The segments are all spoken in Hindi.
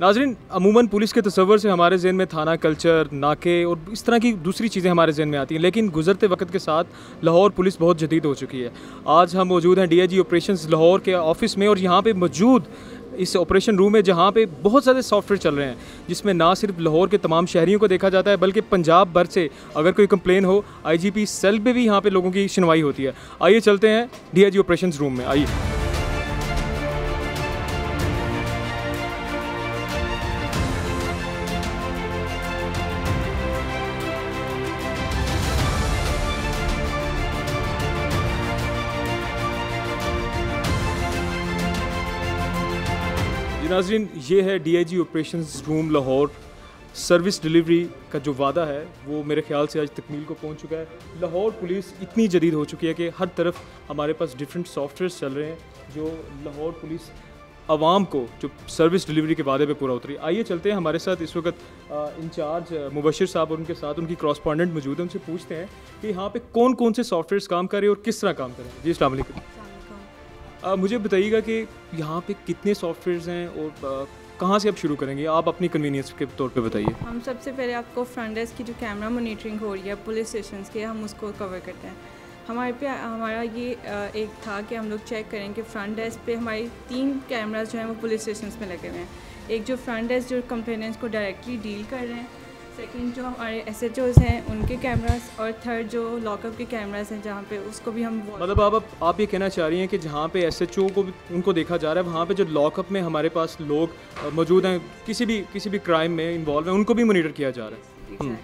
नाजरीन, अमूमन पुलिस के तस्वर से हमारे जहन में थाना, कल्चर, नाके और इस तरह की दूसरी चीज़ें हमारे जहन में आती हैं, लेकिन गुजरते वक्त के साथ लाहौर पुलिस बहुत जदीद हो चुकी है। आज हम मौजूद हैं डीआईजी ऑपरेशंस लाहौर के ऑफ़िस में और यहाँ पे मौजूद इस ऑपरेशन रूम में जहाँ पे बहुत सारे सॉफ्टवेयर चल रहे हैं, जिसमें ना सिर्फ़ लाहौर के तमाम शहरीों को देखा जाता है, बल्कि पंजाब भर से अगर कोई कंप्लेन हो, आईजीपी सेल पे भी यहाँ पे लोगों की सुनवाई होती है। आइए चलते हैं डीआईजी ऑपरेशंस रूम में, आइए। नाजरीन, ये है DIG operations room Lahore. Service delivery का जो वादा है, वो मेरे ख्याल से आज तकमील को पहुँच चुका है। लाहौर पुलिस इतनी जदीद हो चुकी है कि हर तरफ़ हमारे पास डिफरेंट सॉफ्टवेयर चल रहे हैं, जो लाहौर पुलिस आवाम को जो सर्विस डिलीवरी के वादे पे पूरा उतरी। आइए चलते हैं हमारे साथ इस वक्त इंचार्ज मुबशर साहब और उनके साथ उनकी क्रॉसपॉन्डेंट मौजूद है। उनसे पूछते हैं कि यहाँ पे कौन कौन से सॉफ्टवेयर काम करें और किस तरह काम करें जी अलैक्म आ, मुझे बताइएगा कि यहाँ पे कितने सॉफ्टवेयर हैं और कहाँ से आप शुरू करेंगे? आप अपनी कन्वीनियंस के तौर पे बताइए। हम सबसे पहले आपको फ्रंट डेस्क की जो कैमरा मोनिटरिंग हो रही है पुलिस स्टेशन की हम उसको कवर करते हैं। हमारे पे हमारा ये एक था कि हम लोग चेक करें कि फ्रंट डेस्क पे हमारी तीन कैमराज जो हैं वो पुलिस स्टेशन में लगे हुए हैं। एक जो फ्रंट डेस्क जो कंप्लेनेंट्स को डायरेक्टली डील कर रहे हैं सेकंड जो हमारे एस एच ओज़ हैं उनके कैमरास और थर्ड जो लॉकअप के कैमरास हैं जहाँ पे उसको भी हम मतलब आप आप ये कहना चाह रही हैं कि जहाँ पे एस एच ओ को भी उनको देखा जा रहा है वहाँ पे जो लॉकअप में हमारे पास लोग मौजूद हैं किसी भी किसी भी क्राइम में इन्वॉल्व हैं उनको भी मोनीटर किया जा रहा है हम्म।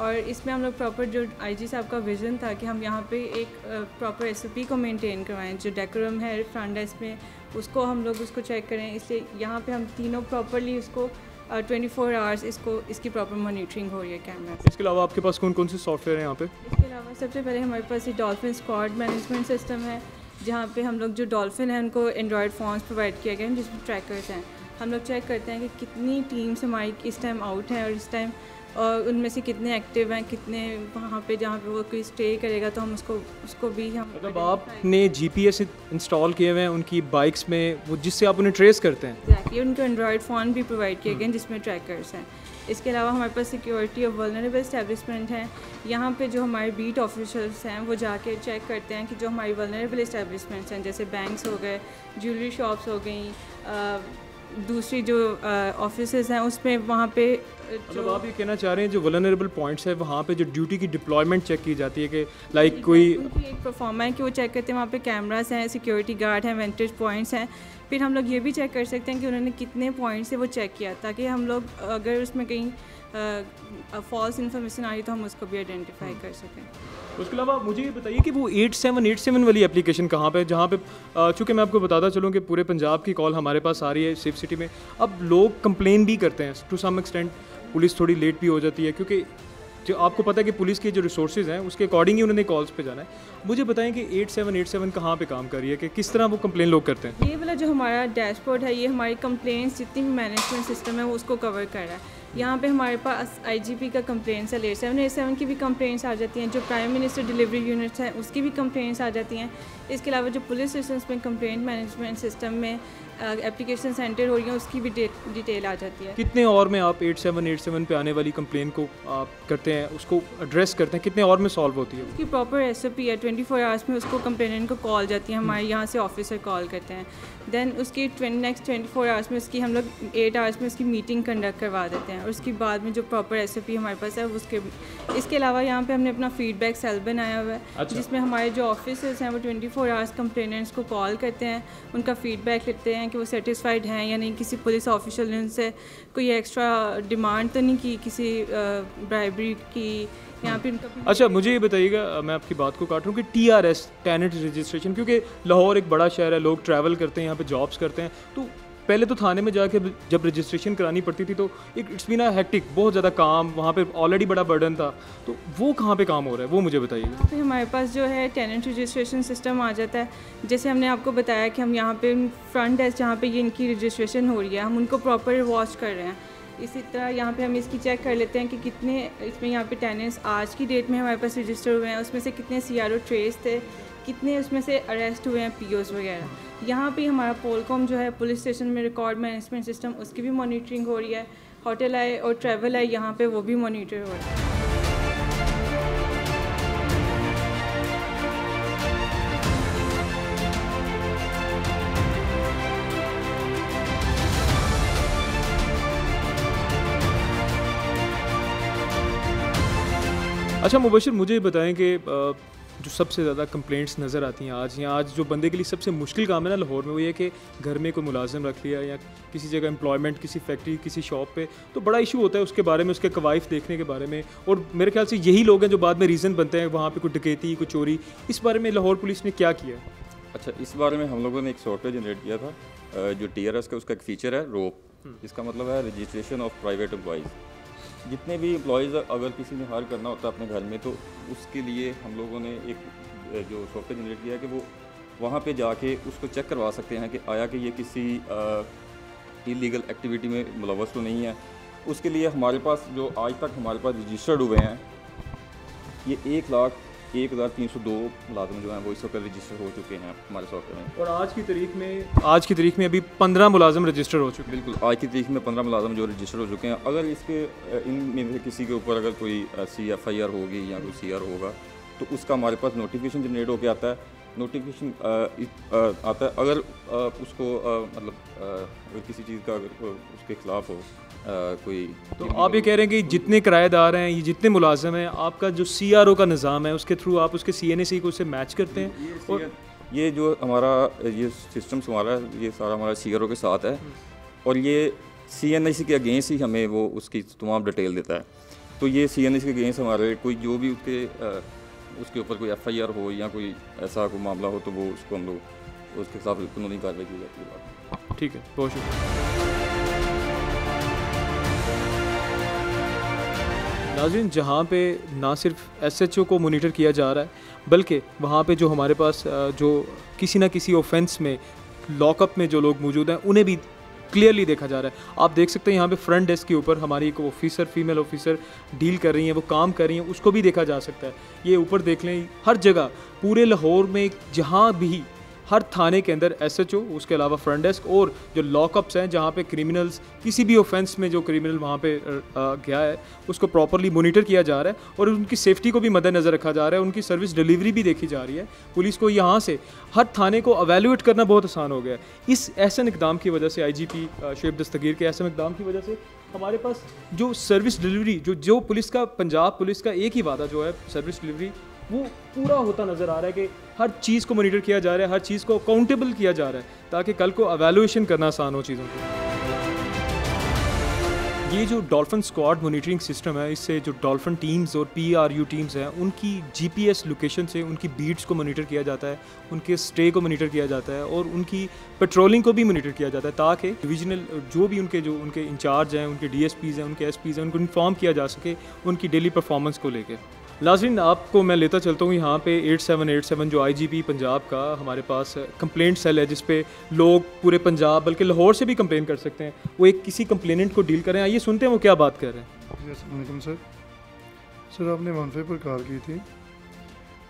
और इसमें हम लोग प्रॉपर जो आईजी साहब का विज़न था कि हम यहाँ पे एक प्रॉपर एस को मेंटेन करवाएँ जो डेकोरम है फ्रंट डेस्क में उसको हम लोग उसको चेक करें इसलिए यहाँ पे हम तीनों प्रॉपरली उसको ट्वेंटी फोर आवर्स इसको इसकी प्रॉपर मॉनिटरिंग हो रही है कैमरा इसके अलावा आपके पास कौन कौन से सॉफ्टवेयर हैं यहाँ पे? इसके अलावा सबसे पहले हमारे पास ये डॉल्फिन स्क्वाड मैनेजमेंट सिस्टम है जहाँ पे हम लोग जो डॉल्फिन हैं उनको एंड्रॉयड फ़ोन्स प्रोवाइड किए गए हैं जिसमें ट्रैकर्स हैं। हम लोग चेक करते हैं कि कितनी टीम्स हमारी इस टाइम आउट हैं और इस टाइम और उनमें से कितने एक्टिव हैं कितने वहाँ पे जहाँ पे वो कोई स्टे करेगा तो हम उसको उसको भी हम मतलब आपने जीपीएस इंस्टॉल किए हुए हैं उनकी बाइक्स में वो जिससे आप उन्हें ट्रेस करते हैं? एग्जैक्टली उनको एंड्रॉयड फ़ोन भी प्रोवाइड किए गए हैं जिसमें ट्रैकर्स हैं। इसके अलावा हमारे पास सिक्योरिटी और वलनरेबल इस्टेब्लिशमेंट हैं। यहाँ पे जो हमारे बीट ऑफिसर्स हैं वो जाके चेक करते हैं कि जो हमारी वलनरेबल इस्टेब्लिशमेंट्स हैं जैसे बैंक्स हो गए ज्वेलरी शॉप्स हो गई दूसरी जो ऑफ़िस हैं उसमें वहाँ पे मतलब आप ये कहना चाह रहे हैं जो वलनरेबल पॉइंट्स है वहाँ पे जो ड्यूटी की डिप्लॉयमेंट चेक की जाती है कि लाइक कोई एक परफॉर्मा है कि वो चेक करते हैं वहाँ पे कैमरास हैं सिक्योरिटी गार्ड हैं वेंटेज पॉइंट्स हैं। फिर हम लोग ये भी चेक कर सकते हैं कि उन्होंने कितने पॉइंट से वो चेक किया ताकि हम लोग अगर उसमें कहीं फॉल्स इन्फॉर्मेशन आ रही तो हम उसको भी आइडेंटिफाई कर सकें। उसके अलावा मुझे ये बताइए कि वो एट सेवन एट सेवन वाली एप्लीकेशन कहाँ पे जहाँ पे चूँकि मैं आपको बताता चलूँ कि पूरे पंजाब की कॉल हमारे पास आ रही है सेफ़ सिटी में। अब लोग कंप्लेन भी करते हैं टू सम एक्सटेंट पुलिस थोड़ी लेट भी हो जाती है, क्योंकि जो आपको पता है कि पुलिस के जो रिसोर्सेज हैं, उसके अकॉर्डिंग ही उन्होंने कॉल्स पे जाना है। मुझे बताएँ कि एट सेवन एट सेवन कहाँ पे काम कर रही है, कि किस तरह वो कंप्लेन लोग करते हैं? ये वाला जो हमारा डैशबोर्ड है, ये हमारी कंप्लेन जितनी भी मैनेजमेंट सिस्टम है, वो उसको कवर कर रहा है। यहाँ पे हमारे पास आईजीपी का कंप्लेंट्स है लेट सेवन एट सेवन की भी कंप्लेंट्स आ जाती हैं, जो प्राइम मिनिस्टर डिलीवरी यूनिट्स हैं, उसकी भी कंप्लेंट्स आ जाती हैं। इसके अलावा जो पुलिस स्टेशन में कंप्लेंट मैनेजमेंट सिस्टम में एप्लीकेशन सेंटर हो रही है उसकी भी डिटेल आ जाती है। कितने और में आप एट सेवन एट सेवन पे आने वाली कंप्लेन को आप करते हैं उसको एड्रेस करते हैं कितने और में सॉल्व होती है उसकी प्रॉपर एस है ट्वेंटी फोर आवर्स में उसको कंप्लेनेंट को कॉल जाती है हमारे यहाँ से ऑफिसर कॉल करते हैं। देन उसकी नेक्स्ट ट्वेंटी फोर आवर्स में उसकी हम लोग एट आवर्स में उसकी मीटिंग कंडक्ट करवा देते हैं। और उसके बाद में जो प्रॉपर एस हमारे पास है उसके इसके अलावा यहाँ पर हमने अपना फीडबैक सेल बनाया हुआ है अच्छा। जिसमें हमारे जो ऑफिसर्स हैं वो ट्वेंटी फोर आवर्स कंप्लेनेंट्स को कॉल करते हैं उनका फीडबैक लेते हैं कि वो सेटिस्फाइड हैं या नहीं, किसी पुलिस ऑफिसर ने उनसे कोई एक्स्ट्रा डिमांड तो नहीं की किसी ब्राइबरी की यहाँ पे अच्छा मुझे ये बताइएगा मैं आपकी बात को काट रहा हूँ कि T R S tenant registration क्योंकि लाहौर एक बड़ा शहर है, लोग ट्रैवल करते हैं, यहाँ पे जॉब्स करते हैं तो पहले तो थाने में जाके जब रजिस्ट्रेशन करानी पड़ती थी तो एक इट्स बीन हेक्टिक बहुत ज़्यादा काम, वहाँ पे ऑलरेडी बड़ा बर्डन था। तो वो कहाँ पे काम हो रहा है? वो मुझे बताइए। पे हमारे पास जो है टेनेंट रजिस्ट्रेशन सिस्टम आ जाता है। जैसे हमने आपको बताया कि हम यहाँ पे फ्रंट डेस्क जहाँ पे ये इनकी रजिस्ट्रेशन हो रही है, हम उनको प्रॉपर वॉच कर रहे हैं। इसी तरह यहाँ पे हम इसकी चेक कर लेते हैं कि कितने, इसमें यहाँ पे टेनेंट्स आज की डेट में हमारे पास रजिस्टर हुए हैं, उसमें से कितने सी आर ओ ट्रेस थे कितने उसमें से अरेस्ट हुए हैं पी वगैरह। यहाँ पे हमारा पोलकॉम जो है पुलिस स्टेशन में रिकॉर्ड मैनेजमेंट सिस्टम उसकी भी मॉनिटरिंग हो रही है। होटल आए और ट्रैवल आए, यहाँ पे वो भी मॉनिटर हो रहा है। अच्छा मुबशर, मुझे बताएँ कि जो सबसे ज़्यादा कंप्लेंट्स नज़र आती हैं आज या आज जो बंदे के लिए सबसे मुश्किल काम है ना लाहौर में वो ये कि घर में कोई मुलाजिम रख लिया या किसी जगह एम्प्लॉयमेंट किसी फैक्ट्री किसी शॉप पे तो बड़ा इशू होता है उसके बारे में उसके कवाइफ देखने के बारे में और मेरे ख्याल से यही लोग हैं जो बाद में रीज़न बनते हैं वहाँ पर कोई डकैती कोई चोरी इस बारे में लाहौर पुलिस ने क्या किया? अच्छा इस बारे में हम लोगों ने एक सॉफ्टवेयर जनरेट किया था जो टी आर एस का उसका एक फ़ीचर है रोप हम्म। इसका मतलब है रजिस्ट्रेशन ऑफ़ प्राइवेट एम्प्लॉज़ जितने भी एम्प्लॉयज़ अगर किसी ने हायर करना होता है अपने घर में तो उसके लिए हम लोगों ने एक जो सॉफ्टवेयर जनरेट किया है कि वो वहाँ पे जाके उसको चेक करवा सकते हैं कि आया कि ये किसी इलीगल एक्टिविटी में मुलवस तो नहीं है। उसके लिए हमारे पास जो आज तक हमारे पास रजिस्टर्ड हुए हैं, ये एक लाख एक हज़ार तीन सौ दो मुलाजम जो हैं वो इस वक्त रजिस्टर हो चुके हैं हमारे सॉफ्टवेयर में। और आज की तारीख में आज की तारीख में अभी पंद्रह मुलाजम रजिस्टर हो चुके हैं। बिल्कुल आज की तारीख में पंद्रह मुलाजम जो रजिस्टर हो चुके हैं। अगर इसके इन में से किसी के ऊपर अगर कोई सी एफ़ आई आर होगी या कोई सी आर होगा तो उसका हमारे पास नोटिफिकेशन जनरेट होकर आता है। नोटिफिकेशन आता है। अगर उसको मतलब अगर किसी चीज़ का अगर उसके ख़िलाफ़ हो कोई तो आप ये कह रहे हैं कि जितने किराएदार हैं ये जितने मुलाजम हैं आपका जो सी आर ओ का निज़ाम है उसके थ्रू आप उसके सी एन ए सी को उससे मैच करते हैं? और ये जो हमारा ये सिस्टम हमारा ये सारा हमारा सी आर ओ के साथ है। और ये सी एन आई सी के अगेंस्ट ही हमें वो उसकी तमाम डिटेल देता है। तो ये सी एन आई सी के अगेंस्ट हमारे कोई जो भी उसके उसके ऊपर कोई एफ़ आई आर हो या कोई ऐसा कोई मामला हो तो वो उसको हम लोग, उसके खिलाफ कानूनी कार्रवाई की जाती है ठीक है, बहुत शुक्रिया। नाजिन जहाँ पे ना सिर्फ़ एसएचओ को मोनिटर किया जा रहा है, बल्कि वहाँ पे जो हमारे पास जो किसी ना किसी ऑफेंस में लॉकअप में जो लोग मौजूद हैं, उन्हें भी क्लियरली देखा जा रहा है। आप देख सकते हैं यहाँ पे फ्रंट डेस्क के ऊपर हमारी एक ऑफिसर फीमेल ऑफिसर डील कर रही हैं, वो काम कर रही हैं, उसको भी देखा जा सकता है। ये ऊपर देख लें, हर जगह, पूरे लाहौर में जहाँ भी हर थाने के अंदर एसएचओ उसके अलावा फ्रंट डेस्क और जो लॉकअप्स हैं, जहाँ पे क्रिमिनल्स किसी भी ऑफेंस में जो क्रिमिनल वहाँ पे गया है, उसको प्रॉपरली मोनिटर किया जा रहा है और उनकी सेफ्टी को भी मद्देनज़र रखा जा रहा है, उनकी सर्विस डिलीवरी भी देखी जा रही है। पुलिस को यहाँ से, हर थाने को अवेलुएट करना बहुत आसान हो गया है। इस ऐसे इकदाम की वजह से आई जी पी शेब दस्तगीर के ऐसे इकदाम की वजह से हमारे पास जो सर्विस डिलीवरी जो जो पुलिस का, पंजाब पुलिस का एक ही वादा जो है सर्विस डिलीवरी वो पूरा होता नज़र आ रहा है कि हर चीज़ को मोनिटर किया जा रहा है, हर चीज़ को अकाउंटेबल किया जा रहा है, ताकि कल को अवेलुएशन करना आसान हो चीज़ों को। ये जो डॉल्फिन स्क्वाड मॉनिटरिंग सिस्टम है, इससे जो डॉल्फिन टीम्स और पी आर यू टीम्स हैं, उनकी जीपीएस लोकेशन से उनकी बीट्स को मॉनिटर किया जाता है, उनके स्टे को मॉनिटर किया जाता है, और उनकी पेट्रोलिंग को भी मॉनिटर किया जाता है, ताकि डिविजनल जो भी उनके जो उनके इंचार्ज हैं, उनके डी हैं, उनके एस हैं, उनको इन्फॉर्म किया जा सके उनकी डेली परफॉर्मेंस को लेकर नाजरीन आपको मैं लेता चलता हूँ यहाँ पे 8787 जो आईजीपी पंजाब का हमारे पास कंप्लेंट सेल है जिस पे लोग पूरे पंजाब, बल्कि लाहौर से भी कंप्लेन कर सकते हैं। वो एक किसी कंप्लेनेंट को डील करें आइए सुनते हैं वो क्या बात कर रहे हैं। सर सर आपने वनफे पर कॉल की थी।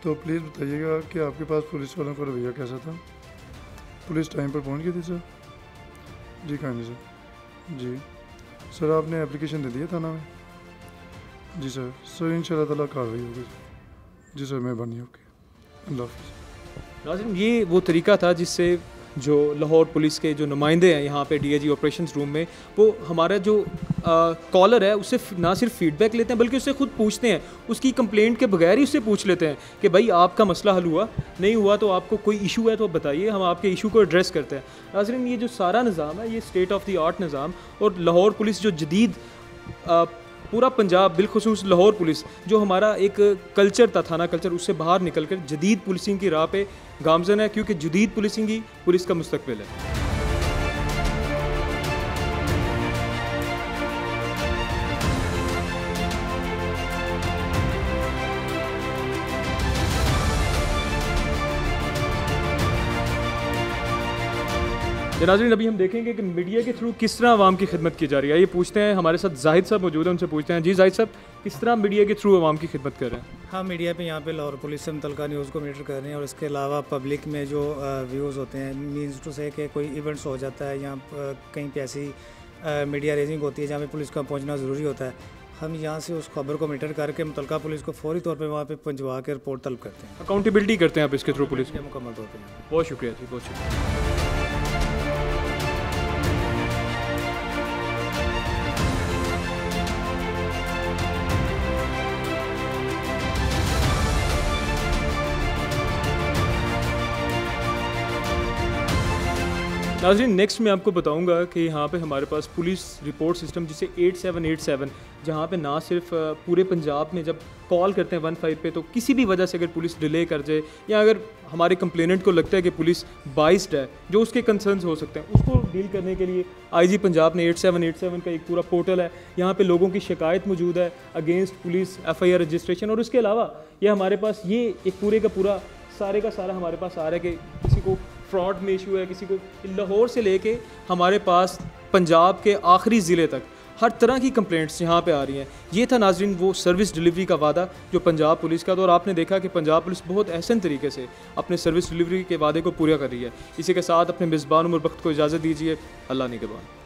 तो प्लीज़ बताइएगा कि आपके पास पुलिस वालों का रवैया कैसा था? पुलिस टाइम पर पहुँच गई थी सर जी, कहानी सर जी। सर आपने एप्लीकेशन दे दिया थाना में? जी सर सर इन ताला कार्रवाई होगी। जी सर मेहरबानी होगी अल्लाह नाजिम, ये वो तरीका था जिससे जो लाहौर पुलिस के जो नुमाइंदे हैं यहाँ पे डीआईजी ऑपरेशंस रूम में, वो हमारा जो कॉलर है उससे ना सिर्फ़ फीडबैक लेते हैं, बल्कि उससे खुद पूछते हैं। उसकी कंप्लेंट के बगैर ही उससे पूछ लेते हैं कि भाई आपका मसला हल हुआ, नहीं हुआ तो आपको कोई इशू है तो आप बताइए, हम आपके इशू को एड्रेस करते हैं। नाजरीन ये जो सारा निज़ाम है, ये स्टेट ऑफ़ द आर्ट निज़ाम और लाहौर पुलिस जो जदीद पूरा पंजाब, बिलखसूस लाहौर पुलिस, जो हमारा एक कल्चर था, थाना कल्चर, उससे बाहर निकल कर जदीद पुलिसिंग की राह पे गामजन है, क्योंकि जदीद पुलिसिंग ही पुलिस का मुस्तबिल है। नाजरीन अभी हम देखेंगे कि मीडिया के थ्रू किस तरह आवाम की खिदमत की जा रही है। ये पूछते हैं हमारे साथ जाहिद साहब मौजूद हैं उनसे पूछते हैं जी जाहिद साहब किस तरह मीडिया के थ्रू आवाम की खिदमत कर रहे हैं? हाँ मीडिया पे यहाँ पे लाहौर पुलिस से मुतलका न्यूज़ को मीटर कर रहे हैं और इसके अलावा पब्लिक में जो व्यूज़ होते हैं मीन्स टू से कि कोई इवेंट्स हो जाता है या कहीं पर ऐसी मीडिया रेजिंग होती है जहाँ पर पुलिस का पहुँचना ज़रूरी होता है। हम यहाँ से उस खबर को मीटर करके मुतलका पुलिस को फौरी तौर पर वहाँ पर पहुँचवा के रिपोर्ट तलब करते हैं। अकाउंटेबिलिटी करते हैं आप इसके थ्रू पुलिस ये मुकम्मल होते हैं बहुत शुक्रिया जी बहुत शुक्रिया। नाजरीन नेक्स्ट मैं आपको बताऊँगा कि यहाँ पे हमारे पास पुलिस रिपोर्ट सिस्टम जिसे 8787 जहाँ पे ना सिर्फ़ पूरे पंजाब में जब कॉल करते हैं वन फाइव पे तो किसी भी वजह से अगर पुलिस डिले कर जाए, या अगर हमारे कंप्लेनेंट को लगता है कि पुलिस बाइस्ड है, जो उसके कंसर्न्स हो सकते हैं, उसको डील करने के लिए आईजी पंजाब ने 8787 का एक पूरा पोर्टल है। यहाँ पे लोगों की शिकायत मौजूद है अगेंस्ट पुलिस एफआईआर रजिस्ट्रेशन और उसके अलावा ये हमारे पास, ये एक पूरे का पूरा, सारे का सारा हमारे पास आ रहा है कि किसी को फ्रॉड में इशू है किसी को लाहौर से लेके हमारे पास पंजाब के आखिरी ज़िले तक हर तरह की कंप्लेंट्स यहाँ पे आ रही हैं। ये था नाजरीन वो सर्विस डिलीवरी का वादा जो पंजाब पुलिस का था और आपने देखा कि पंजाब पुलिस बहुत एहसन तरीके से अपने सर्विस डिलीवरी के वादे को पूरा कर रही है। इसी के साथ अपने मेज़बान उमर वक्त को इजाज़त दीजिए। अल्लाह निगहबान